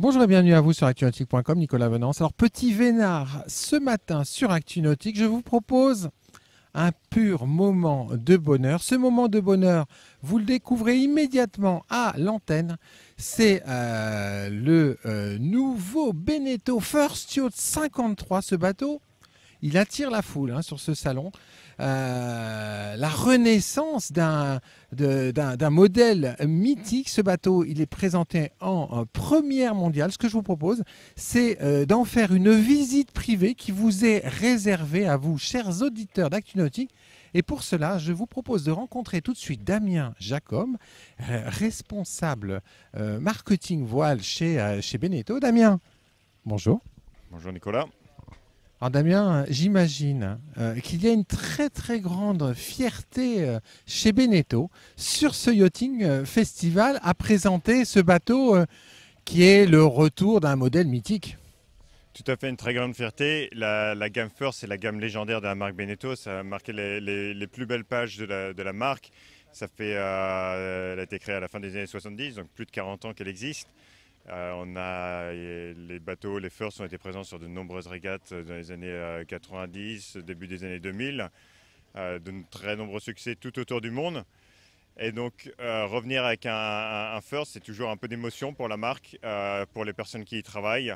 Bonjour et bienvenue à vous sur ActuNautique.com, Nicolas Venance. Alors, petit vénard, ce matin sur ActuNautique, je vous propose un pur moment de bonheur. Ce moment de bonheur, vous le découvrez immédiatement à l'antenne. C'est euh, le euh, nouveau Beneteau First Yacht 53. Ce bateau, il attire la foule hein, sur ce salon. Euh, la renaissance d'un modèle mythique. Ce bateau, il est présenté en, première mondiale. Ce que je vous propose, c'est euh, d'en faire une visite privée qui vous est réservée à vous, chers auditeurs d'ActuNautique. Et pour cela, je vous propose de rencontrer tout de suite Damien Jacob, euh, responsable marketing voile chez, chez Beneteau. Damien, bonjour. Bonjour Nicolas. Alors Damien, j'imagine euh, qu'il y a une très très grande fierté euh, chez Beneteau sur ce yachting euh, festival à présenter ce bateau qui est le retour d'un modèle mythique. Tout à fait, une très grande fierté. La, gamme First, c'est la gamme légendaire de la marque Beneteau. Ça a marqué les, plus belles pages de la, marque. Ça elle a été créée à la fin des années 70, donc plus de 40 ans qu'elle existe. Euh, on a les bateaux, les First ont été présents sur de nombreuses régates dans les années 90, euh, début des années 2000, euh, de très nombreux succès tout autour du monde. Et donc revenir avec un, First, c'est toujours un peu d'émotion pour la marque, pour les personnes qui y travaillent.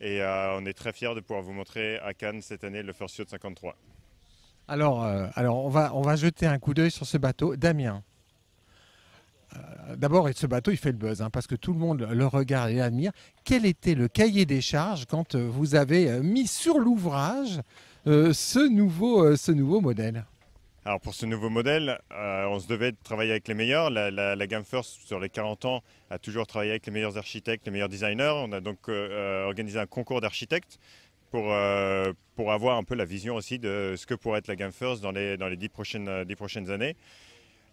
Et on est très fiers de pouvoir vous montrer à Cannes cette année le First Yacht 53. Alors, alors on, va, on va jeter un coup d'œil sur ce bateau. Damien, euh, d'abord, ce bateau, il fait le buzz, hein, parce que tout le monde le regarde et l'admire. Quel était le cahier des charges quand euh, vous avez euh, mis sur l'ouvrage ce, nouveau, modèle? Alors pour ce nouveau modèle, on se devait de travailler avec les meilleurs. La, gamme First, sur les 40 ans, a toujours travaillé avec les meilleurs architectes, les meilleurs designers. On a donc organisé un concours d'architectes pour, avoir un peu la vision aussi de ce que pourrait être la gamme First dans les, dans les 10, prochaines, 10 prochaines années.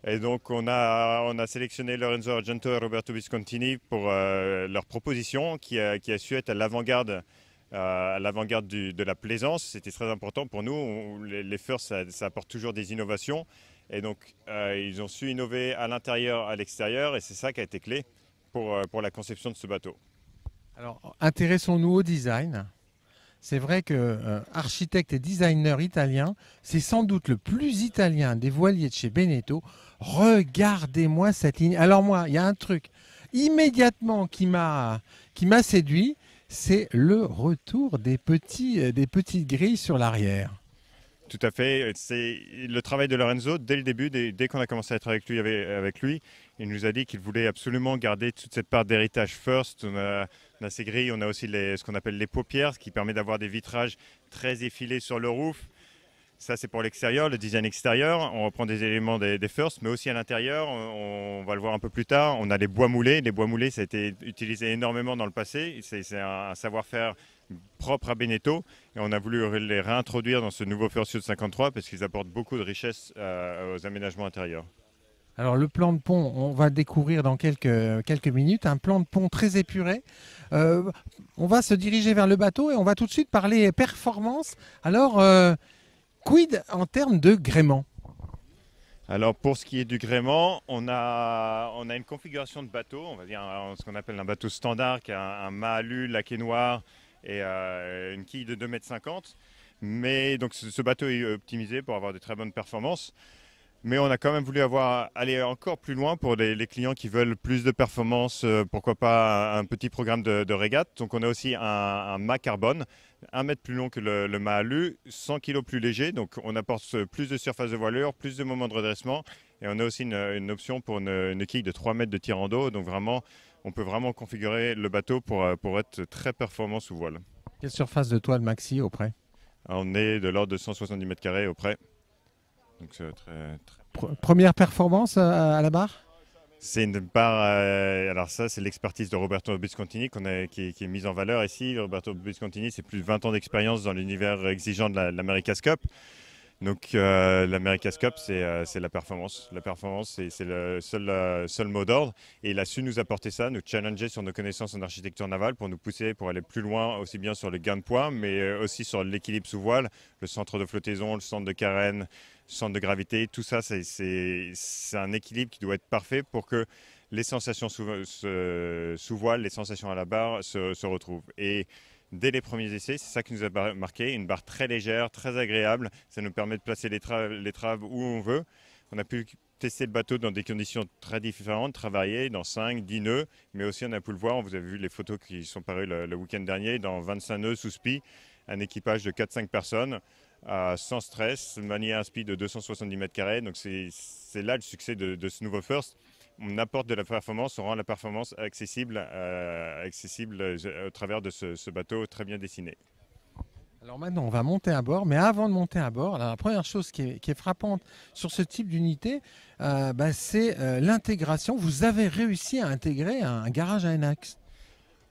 Et donc on a, on a sélectionné Lorenzo Argento et Roberto Viscontini pour euh, leur proposition qui a, qui a, su être à l'avant-garde euh, de la plaisance. C'était très important pour nous. les, les ça, apporte toujours des innovations. Et donc euh, ils ont su innover à l'intérieur, à l'extérieur. Et c'est ça qui a été clé pour, pour la conception de ce bateau. Alors intéressons-nous au design. C'est vrai que euh, architecte et designer italien, c'est sans doute le plus italien des voiliers de chez Beneteau. Regardez-moi cette ligne. Alors moi, il y a un truc immédiatement qui m'a qui m'a séduit, c'est le retour des petits euh, des petites grilles sur l'arrière. Tout à fait. C'est le travail de Lorenzo dès le début, dès, qu'on a commencé à travailler avec lui, il nous a dit qu'il voulait absolument garder toute cette part d'héritage first. Ces grilles, on a aussi ce qu'on appelle les paupières, ce qui permet d'avoir des vitrages très effilés sur le roof. Ça, c'est pour l'extérieur, le design extérieur. On reprend des éléments des, first, mais aussi à l'intérieur. On, va le voir un peu plus tard. On a les bois moulés. Les bois moulés, ça a été utilisé énormément dans le passé. C'est un, savoir-faire propre à Beneteau. Et on a voulu les réintroduire dans ce nouveau de 53 parce qu'ils apportent beaucoup de richesse euh, aux aménagements intérieurs. Alors le plan de pont, on va découvrir dans quelques, minutes, un plan de pont très épuré. Euh, on va se diriger vers le bateau et on va tout de suite parler performance. Alors, euh, Quid en termes de gréement? Alors pour ce qui est du gréement, on a, une configuration de bateau, on va dire ce qu'on appelle un bateau standard qui a un, mât alu laqué noir et euh, une quille de 2,50 m. Mais donc ce, bateau est optimisé pour avoir de très bonnes performances. Mais on a quand même voulu avoir, aller encore plus loin pour les, clients qui veulent plus de performance, euh, pourquoi pas un, petit programme de, régate. Donc on a aussi un, mât carbone, un mètre plus long que le, mât alu, 100 kg plus léger. Donc on apporte plus de surface de voilure, plus de moments de redressement. Et on a aussi une, option pour une, quille de 3 mètres de tirant d'eau. Donc vraiment, on peut vraiment configurer le bateau pour, euh, pour être très performant sous voile. Quelle surface de toile maxi au près On est de l'ordre de 170 mètres carrés Première performance euh, à, la barre? C'est une barre. Euh, alors ça, c'est l'expertise de Roberto Biscontini qui, est mise en valeur ici. Roberto Biscontini, c'est plus de 20 ans d'expérience dans l'univers exigeant de l'America's Cup. Donc euh, l'America's Cup, c'est la performance. La performance, c'est le seul, seul mot d'ordre. Et il a su nous apporter ça, nous challenger sur nos connaissances en architecture navale pour nous pousser, pour aller plus loin, aussi bien sur le gain de poids, mais aussi sur l'équilibre sous voile, le centre de flottaison, le centre de carène, centre de gravité, tout ça, c'est un équilibre qui doit être parfait pour que les sensations sous, voile, les sensations à la barre se, retrouvent. Et dès les premiers essais. C'est ça qui nous a marqué. Une barre très légère, très agréable. Ça nous permet de placer les, traves où on veut. On a pu tester le bateau dans des conditions très différentes, variées, dans 5, 10 nœuds. Mais aussi, on a pu le voir, vous avez vu les photos qui sont parues le, week-end dernier, dans 25 nœuds sous SPI, un équipage de 4-5 personnes. Sans stress, manier un speed de 270 mètres carrés. Donc c'est là le succès de, de ce nouveau First on apporte de la performance, on rend la performance accessible, euh, accessible euh, au travers de ce, bateau très bien dessiné. Alors maintenant, on va monter à bord, mais avant de monter à bord, la première chose qui est, frappante sur ce type d'unité, euh, bah, c'est l'intégration. Vous avez réussi à intégrer un, garage à annexe.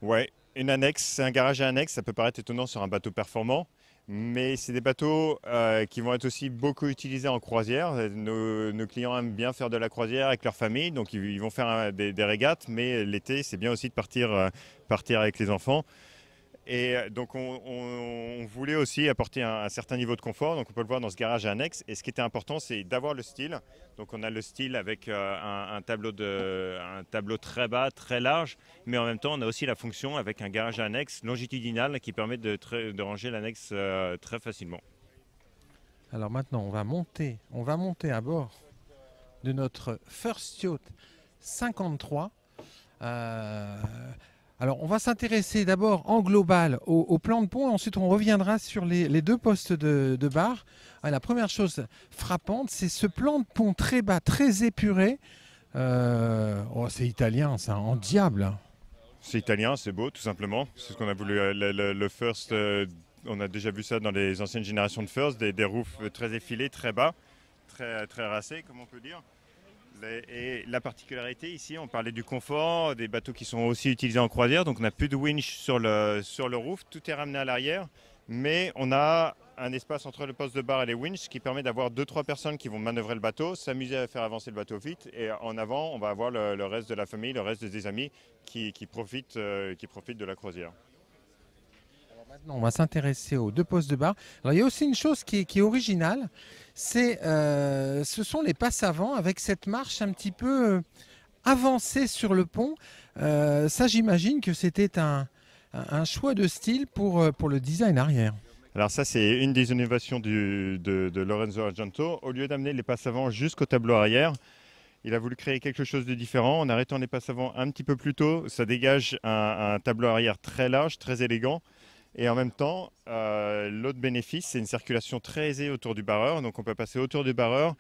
Oui, une annexe, c'est un garage à annexe. Ça peut paraître étonnant sur un bateau performant, mais c'est des bateaux euh, qui vont être aussi beaucoup utilisés en croisière. Nos, clients aiment bien faire de la croisière avec leur famille, donc ils, vont faire des, régates, mais l'été, c'est bien aussi de partir, euh, partir avec les enfants. Et euh, donc on, voulait aussi apporter un, certain niveau de confort, donc on peut le voir dans ce garage annexe. Et ce qui était important, c'est d'avoir le style. Donc on a le style avec euh, un, tableau très bas, très large, mais en même temps on a aussi la fonction avec un garage annexe longitudinal qui permet de, de ranger l'annexe euh, très facilement. Alors maintenant on va monter, on va monter à bord de notre First Yacht 53. Alors, on va s'intéresser d'abord en global au, plan de pont, ensuite on reviendra sur les, deux postes de, barre. Ah, la première chose frappante, c'est ce plan de pont très bas, très épuré. Euh, oh, c'est italien, ça, en diable. C'est italien, c'est beau, tout simplement. C'est ce qu'on a voulu. Euh, le, first, euh, on a déjà vu ça dans les anciennes générations de first, des, des roofs très effilés, très bas, très, très racés, comme on peut dire. Et la particularité ici, on parlait du confort, des bateaux qui sont aussi utilisés en croisière, donc on n'a plus de winch sur le, sur le roof, tout est ramené à l'arrière, mais on a un espace entre le poste de bar et les winches qui permet d'avoir 2-3 personnes qui vont manœuvrer le bateau, s'amuser à faire avancer le bateau vite, et en avant, on va avoir le, reste de la famille, le reste des amis qui, profitent, euh, qui profitent de la croisière. Maintenant, on va s'intéresser aux deux postes de bar. Alors, il y a aussi une chose qui est, originale, c'est, euh, ce sont les passes avant avec cette marche un petit peu euh, avancée sur le pont. Euh, ça, j'imagine que c'était un, choix de style pour le design arrière. Alors ça, c'est une des innovations de, Lorenzo Argento. Au lieu d'amener les passes avant jusqu'au tableau arrière, il a voulu créer quelque chose de différent. En arrêtant les passes avant un petit peu plus tôt, ça dégage un tableau arrière très large, très élégant. Et en même temps, euh, l'autre bénéfice, c'est une circulation très aisée autour du barreur. Donc on peut passer autour du barreur,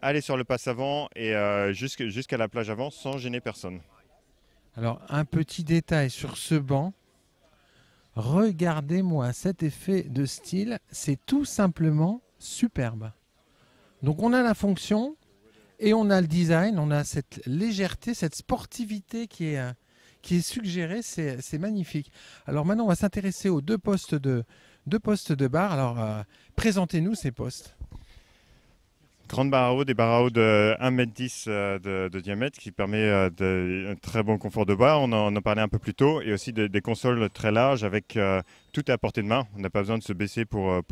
aller sur le passe avant et euh, jusqu'à la plage avant sans gêner personne. Alors un petit détail sur ce banc. Regardez-moi cet effet de style, c'est tout simplement superbe. Donc on a la fonction et on a le design, on a cette légèreté, cette sportivité qui est, euh, qui est suggéré, c'est magnifique. Alors maintenant, on va s'intéresser aux deux postes de, deux postes de bar. Alors, euh, présentez-nous ces postes. Grande barre à eau, des barres à eau de 1m10 euh, de, diamètre qui permet euh, un très bon confort de bar. On en, parlait un peu plus tôt. Et aussi des consoles très larges avec tout à portée de main. On n'a pas besoin de se baisser pour,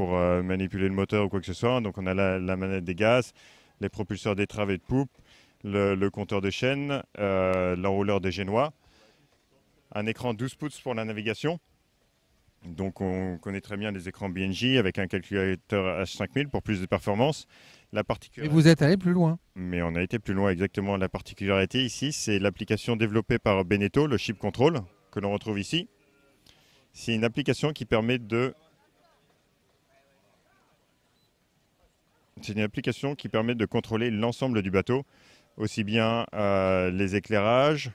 manipuler le moteur ou quoi que ce soit. Donc on a la, manette des gaz, les propulseurs d'étrave et de poupe, le compteur de chaîne, l'enrouleur des génois un écran 12 pouces pour la navigation. Donc on connaît très bien les écrans BNJ avec un calculateur H5000 pour plus de performance. La Et vous êtes allé plus loin. Mais on a été plus loin exactement. La particularité ici, c'est l'application développée par Beneteau, le Ship Control, que l'on retrouve ici. C'est une application qui permet de C'est une application qui permet de contrôler l'ensemble du bateau, aussi bien euh, les éclairages,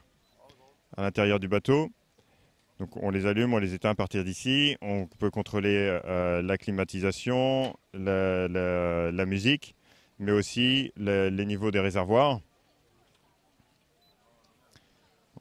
à l'intérieur du bateau. On les allume, on les éteint à partir d'ici. On peut contrôler euh, la climatisation, la, musique, mais aussi les niveaux des réservoirs.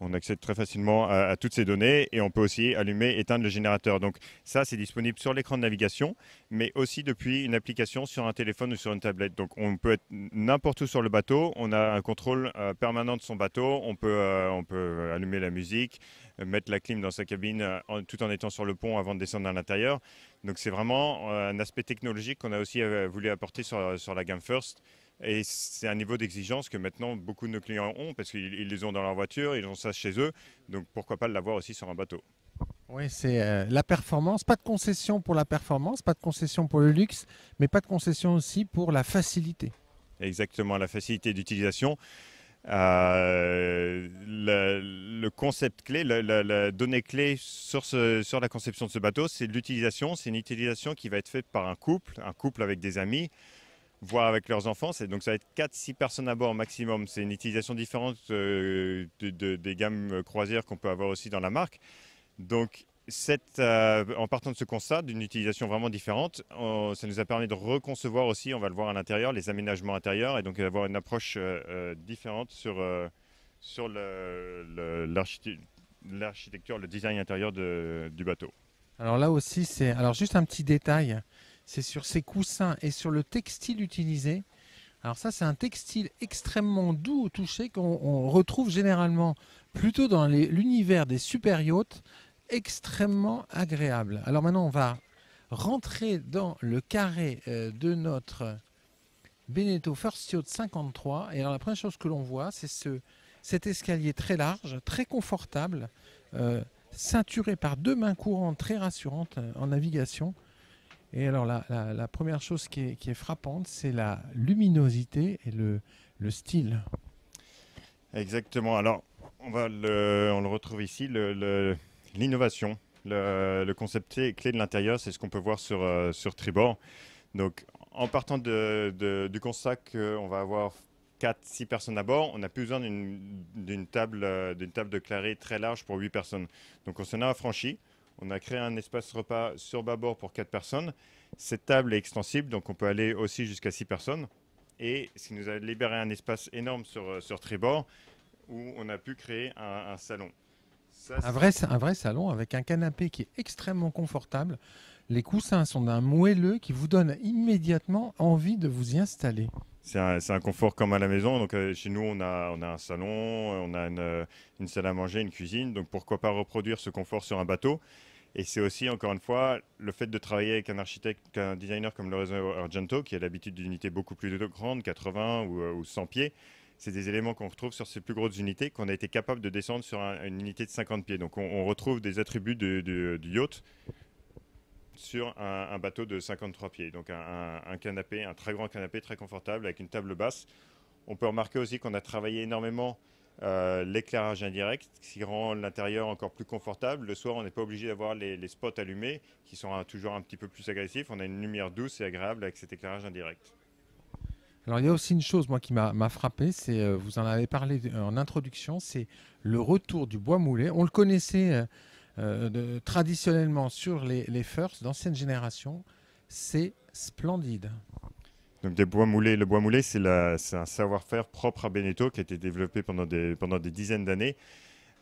On accède très facilement à, toutes ces données et on peut aussi allumer, éteindre le générateur. Donc ça, c'est disponible sur l'écran de navigation, mais aussi depuis une application sur un téléphone ou sur une tablette. Donc on peut être n'importe où sur le bateau, on a un contrôle euh, permanent de son bateau, on peut, euh, on peut allumer la musique, mettre la clim dans sa cabine euh, tout en étant sur le pont avant de descendre à l'intérieur. Donc c'est vraiment un aspect technologique qu'on a aussi voulu apporter sur la gamme First Et c'est un niveau d'exigence que maintenant beaucoup de nos clients ont parce qu'ils les ont dans leur voiture, ils ont ça chez eux. Donc pourquoi pas l'avoir aussi sur un bateau? Oui, c'est euh, la performance. Pas de concession pour la performance, pas de concession pour le luxe, mais pas de concession aussi pour la facilité. Exactement, la facilité d'utilisation. Euh, le, concept clé, la, donnée clé sur, sur la conception de ce bateau, c'est l'utilisation. C'est une utilisation qui va être faite par un couple, un couple avec des amis, voire avec leurs enfants. Donc ça va être 4-6 personnes à bord maximum. C'est une utilisation différente euh, des gammes croisières qu'on peut avoir aussi dans la marque. Donc euh, en partant de ce constat d'une utilisation vraiment différente, ça nous a permis de reconcevoir aussi, on va le voir à l'intérieur, les aménagements intérieurs et donc d'avoir une approche euh, euh, différente sur, sur l'architecture, le, design intérieur du bateau. Alors là aussi, c'est alors juste un petit détail, c'est sur ces coussins et sur le textile utilisé. Alors ça, c'est un textile extrêmement doux au toucher qu'on retrouve généralement plutôt dans l'univers des super yachts extrêmement agréable. Alors maintenant, on va rentrer dans le carré euh, de notre Beneteau First Yacht 53. Et alors la première chose que l'on voit, c'est ce, cet escalier très large, très confortable, euh, ceinturé par deux mains courantes très rassurantes euh, en navigation. Et alors la, première chose qui est, frappante, c'est la luminosité et le, style. Exactement. Alors, on, le, le retrouve ici. le l'innovation. Le, concept clé de l'intérieur, c'est ce qu'on peut voir sur, euh, tribord. Donc, en partant du constat qu'on va avoir 4-6 personnes à bord, on n'a plus besoin d'une table, euh, table de claré très large pour 8 personnes. Donc, on s'en a affranchi. On a créé un espace repas sur bâbord pour 4 personnes. Cette table est extensible, donc on peut aller aussi jusqu'à 6 personnes. Et ce qui nous a libéré un espace énorme sur, euh, sur tribord où on a pu créer un salon un, vrai, un vrai salon avec un canapé qui est extrêmement confortable. Les coussins sont d'un moelleux qui vous donne immédiatement envie de vous y installer. C'est un, confort comme à la maison. Donc, euh, chez nous, on a, un salon, on a une, une, salle à manger, une cuisine. Donc, pourquoi pas reproduire ce confort sur un bateau? Et c'est aussi, encore une fois, le fait de travailler avec un architecte, un designer comme Lorenzo Argento, qui a l'habitude d'unités beaucoup plus grandes, 80 ou, euh, ou 100 pieds c'est des éléments qu'on retrouve sur ces plus grosses unités qu'on a été capable de descendre sur une unité de 50 pieds. Donc on, retrouve des attributs du yacht sur un, bateau de 53 pieds. Donc un, canapé, un très grand canapé, très confortable avec une table basse. On peut remarquer aussi qu'on a travaillé énormément euh, l'éclairage indirect, qui rend l'intérieur encore plus confortable. Le soir, on n'est pas obligé d'avoir les, spots allumés, qui sont toujours un petit peu plus agressifs. On a une lumière douce et agréable avec cet éclairage indirect. Alors il y a aussi une chose moi qui m'a frappé, c'est euh, vous en avez parlé en introduction, c'est le retour du bois moulé. On le connaissait euh, euh, traditionnellement sur les, les firsts d'ancienne génération. C'est splendide. Donc des bois moulés, le bois moulé c'est un savoir-faire propre à Beneteau qui a été développé pendant des, pendant des dizaines d'années.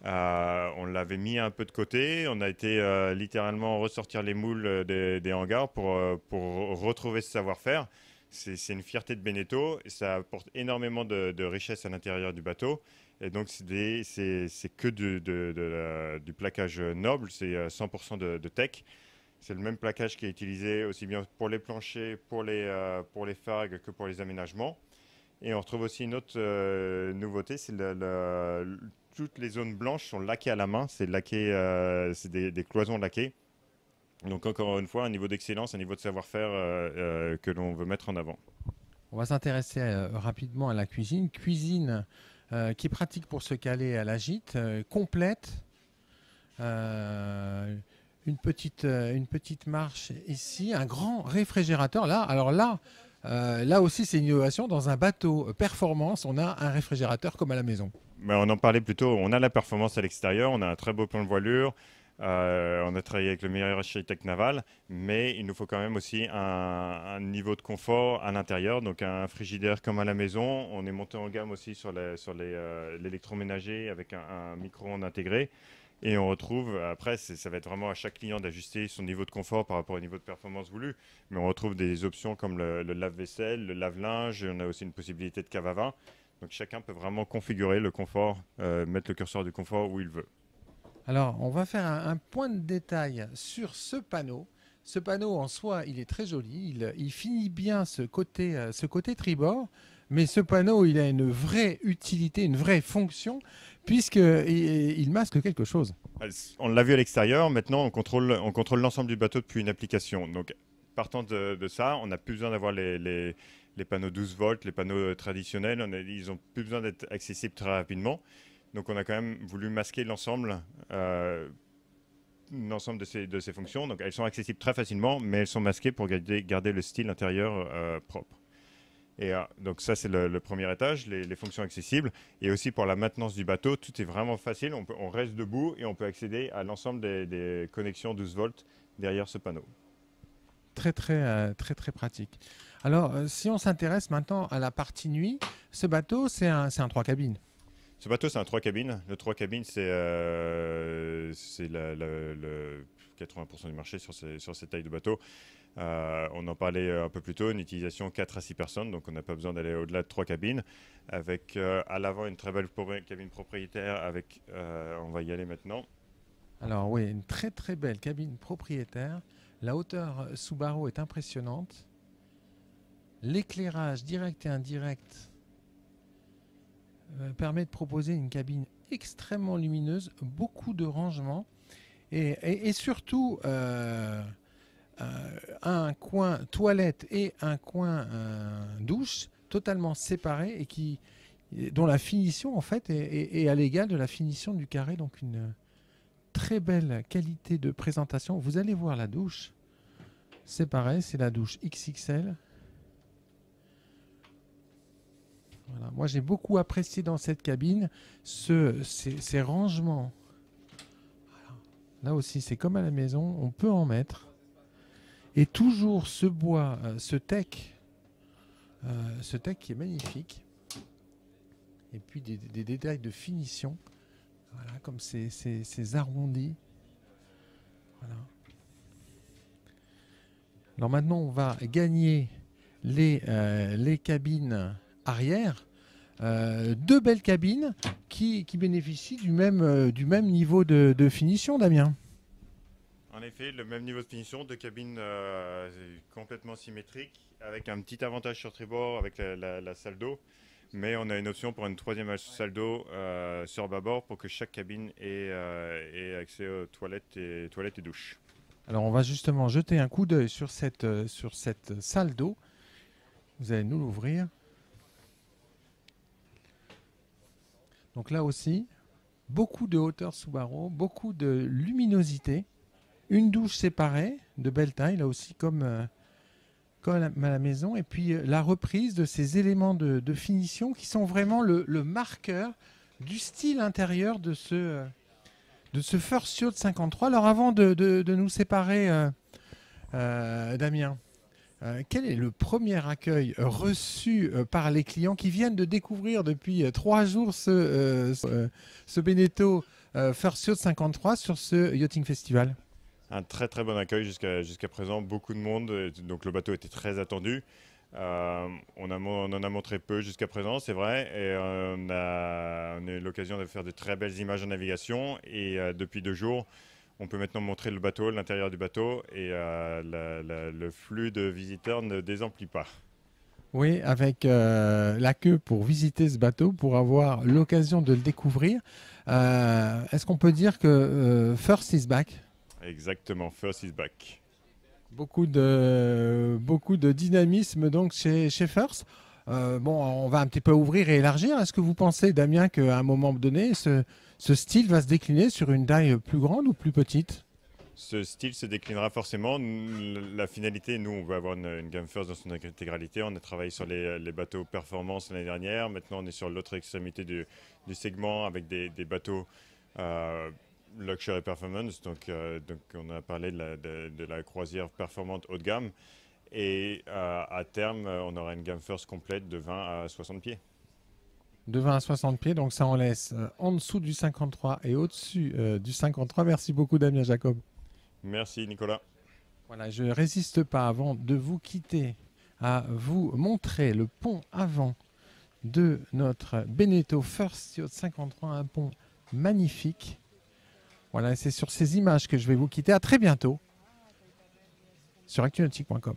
on l'avait mis un peu de côté, on a été littéralement ressortir les moules des, des hangars pour, pour retrouver ce savoir-faire c'est une fierté de Beneteau. ça apporte énormément de, richesse à l'intérieur du bateau. Et donc, c'est que du plaquage noble, c'est 100% euh, de, tech. C'est le même plaquage qui est utilisé aussi bien pour les planchers, pour les, euh, pour les fargues que pour les aménagements. Et on retrouve aussi une autre euh, nouveauté, c'est toutes les zones blanches sont laquées à la main. C'est des, des, cloisons laquées. Donc encore une fois, un niveau d'excellence, un niveau de savoir-faire euh, euh, que l'on veut mettre en avant. On va s'intéresser euh, rapidement à la cuisine. Cuisine qui est pratique pour se caler à la gîte, complète. une, petite, une petite marche ici, un grand réfrigérateur. Là, alors là, là aussi, c'est une innovation. Dans un bateau performance, on a un réfrigérateur comme à la maison. Mais on en parlait plutôt. On a la performance à l'extérieur, on a un très beau plan de voilure, euh, on a travaillé avec le meilleur architecte naval, mais il nous faut quand même aussi un, niveau de confort à l'intérieur, donc un frigidaire comme à la maison. On est monté en gamme aussi sur euh, l'électroménager avec un, micro-ondes intégré. Et on retrouve, après, ça va être vraiment à chaque client d'ajuster son niveau de confort par rapport au niveau de performance voulu. Mais on retrouve des options comme le, lave-vaisselle, le lave-linge, on a aussi une possibilité de cave à vin. Donc chacun peut vraiment configurer le confort, euh, mettre le curseur du confort où il veut. Alors, on va faire un, point de détail sur ce panneau. Ce panneau en soi, il est très joli. Il, finit bien ce côté, euh, ce côté tribord. Mais ce panneau, il a une vraie utilité, une vraie fonction, puisqu'il il masque quelque chose. On l'a vu à l'extérieur, maintenant on contrôle, on contrôle l'ensemble du bateau depuis une application. Donc partant de, ça, on n'a plus besoin d'avoir les, panneaux 12 volts, les panneaux traditionnels, on ils n'ont plus besoin d'être accessibles très rapidement. Donc on a quand même voulu masquer l'ensemble euh, l'ensemble de ces, fonctions. Donc elles sont accessibles très facilement, mais elles sont masquées pour garder, le style intérieur euh, propre. Et euh, donc ça, c'est le, premier étage, les, fonctions accessibles. Et aussi pour la maintenance du bateau, tout est vraiment facile. On, reste debout et on peut accéder à l'ensemble des, connexions 12 volts derrière ce panneau. Très, très, très, très pratique. Alors, si on s'intéresse maintenant à la partie nuit, ce bateau, c'est un, un trois cabines. Ce bateau, c'est un trois cabines. Le trois cabines, c'est euh, le 80% du marché sur, ces, cette taille de bateau. Euh, on en parlait un peu plus tôt, une utilisation 4 à 6 personnes, donc on n'a pas besoin d'aller au-delà de trois cabines. Avec euh, à l'avant une très belle cabine propriétaire, avec, on va y aller maintenant. Alors oui, une très très belle cabine propriétaire. La hauteur sous barreau est impressionnante. L'éclairage direct et indirect permet de proposer une cabine extrêmement lumineuse, beaucoup de rangements et, surtout euh, euh, un coin toilette et un coin douche totalement séparés et qui, dont la finition en fait est, à l'égal de la finition du carré. Donc une très belle qualité de présentation. Vous allez voir la douche. C'est pareil, c'est la douche XXL Moi, j'ai beaucoup apprécié dans cette cabine ce, ces, rangements. Là aussi, c'est comme à la maison, on peut en mettre. Et toujours ce bois, euh, ce tech, euh, ce tech qui est magnifique. Et puis des, détails de finition, voilà, comme ces, arrondis. Alors maintenant, on va gagner les, euh, les cabines arrière, euh, deux belles cabines qui, bénéficient du même, euh, du même niveau de, finition, Damien. En effet, le même niveau de finition, deux cabines euh, complètement symétriques, avec un petit avantage sur tribord avec la, salle d'eau. Mais on a une option pour une troisième salle d'eau sur bâbord pour que chaque cabine ait, ait, accès aux toilettes et, toilettes et douches. Alors on va justement jeter un coup d'œil sur cette, sur cette salle d'eau. Vous allez nous l'ouvrir. Donc là aussi, beaucoup de hauteur sous barreau, beaucoup de luminosité, une douche séparée de belle taille, là aussi comme, euh, comme à, la, maison, et puis euh, la reprise de ces éléments de, finition qui sont vraiment le, marqueur du style intérieur de ce, euh, de ce First Yacht 53. Alors avant de, de nous séparer, Damien, euh, quel est le premier accueil reçu euh, par les clients qui viennent de découvrir depuis euh, trois jours ce, ce, Beneteau First Yacht 53 sur ce Yachting Festival? Un très très bon accueil jusqu'à présent, beaucoup de monde, donc le bateau était très attendu. on, en a montré peu jusqu'à présent, c'est vrai, et on a eu l'occasion de faire de très belles images en navigation. Et depuis deux jours, on peut maintenant montrer le bateau, l'intérieur du bateau, et euh, le flux de visiteurs ne désemplit pas. Oui, avec euh, la queue pour visiter ce bateau, pour avoir l'occasion de le découvrir. Euh, est-ce qu'on peut dire que First is back? Exactement, First is back. Beaucoup de, beaucoup de dynamisme donc chez, chez First. bon, on va un petit peu ouvrir et élargir. Est-ce que vous pensez, Damien, qu'à un moment donné, ce, ce style va se décliner sur une taille plus grande ou plus petite? Ce style se déclinera forcément. La finalité, nous, on veut avoir une, gamme first dans son intégralité. On a travaillé sur les, bateaux performance l'année dernière. Maintenant, on est sur l'autre extrémité du, segment avec des, bateaux euh, luxury performance. Donc, euh, donc, on a parlé de la, croisière performante haut de gamme. Et euh, à terme, on aura une gamme first complète de 20 à 60 pieds de 20 à 60 pieds. Donc ça en laisse euh, en dessous du 53 et au-dessus euh, du 53. Merci beaucoup Damien Jacob. Merci Nicolas. Voilà, je ne résiste pas avant de vous quitter à vous montrer le pont avant de notre Beneteau First Yacht 53, un pont magnifique. Voilà, c'est sur ces images que je vais vous quitter. À très bientôt sur actuality.com.